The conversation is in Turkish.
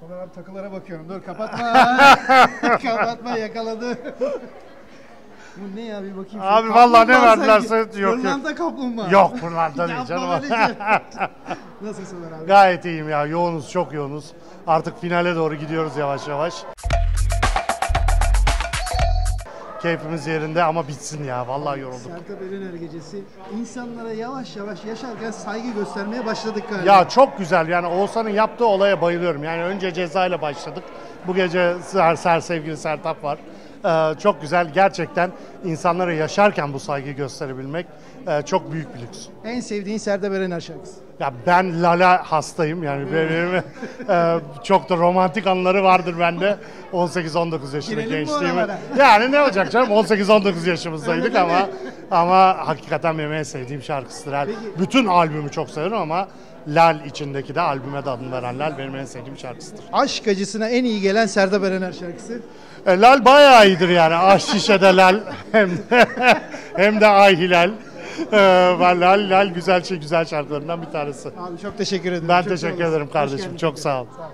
Soner abi takılara bakıyorum. Dur kapatma. kapatma yakaladı. Bu ne ya bir bakayım. Abi vallahi ne Kaplumbağa verdilerse yok, yok. Pırlanta kaplumbağa. Yok buralarda değil canım. Nasılsın abi? Gayet iyiyim ya. Yoğunuz, çok yoğunuz. Artık finale doğru gidiyoruz yavaş yavaş. Keyfimiz yerinde ama bitsin ya. Vallahi yorulduk. Sertab Erener gecesi. İnsanlara yavaş yavaş yaşarken saygı göstermeye başladık galiba. Ya çok güzel yani Oğuzhan'ın yaptığı olaya bayılıyorum. Yani önce ceza ile başladık. Bu gece ser, ser sevgili Sertap var. Ee, çok güzel gerçekten insanlara yaşarken bu saygıyı gösterebilmek e, çok büyük bir lüks. En sevdiğin Sertab Erener şarkısı. Ya ben Lala hastayım yani benim e, çok da romantik anları vardır bende 18-19 yaşında Girelim mi gençliğimi. Yani ne olacak canım 18-19 yaşımızdaydık ama ama hakikaten benim en sevdiğim şarkısıdır. Yani bütün albümü çok severim ama Lal içindeki de albüme de adını veren Lal benim en sevdiğim şarkısıdır. Aşk acısına en iyi gelen Sertab Erener şarkısı. E, Lal bayağı iyidir yani. Ah şişede Lal hem de, hem de Ay Hilal. E, Lal, Lal güzel şey güzel şarkılarından bir tanesi. Abi çok teşekkür ederim. Ben Çok teşekkür ederim kardeşim. Çok sağ ol. Sağ ol.